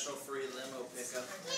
special free limo pickup.